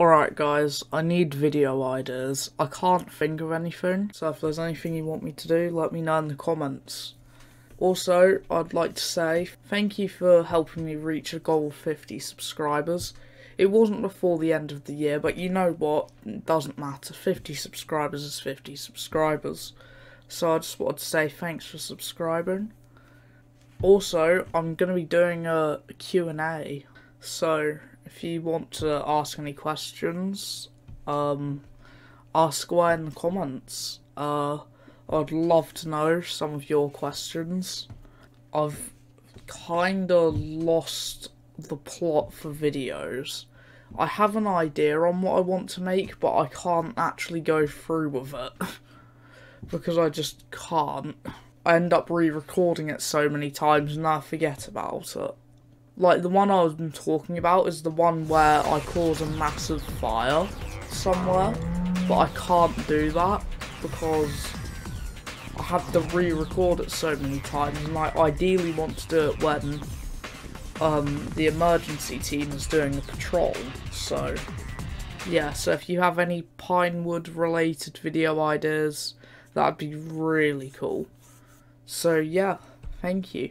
Alright guys, I need video ideas. I can't think of anything, so if there's anything you want me to do, let me know in the comments. Also, I'd like to say thank you for helping me reach a goal of 50 subscribers. It wasn't before the end of the year, but you know what? It doesn't matter. 50 subscribers is 50 subscribers. So I just wanted to say thanks for subscribing. Also, I'm going to be doing a Q&A. So, if you want to ask any questions, um, ask away in the comments. Uh, I'd love to know some of your questions. I've kinda lost the plot for videos. I have an idea on what I want to make, but I can't actually go through with it. because I just can't. I end up re-recording it so many times and I forget about it. Like, the one I was talking about is the one where I cause a massive fire somewhere, but I can't do that because I have to re-record it so many times, and I ideally want to do it when um, the emergency team is doing a patrol. So, yeah. So if you have any Pinewood-related video ideas, that'd be really cool. So yeah, thank you.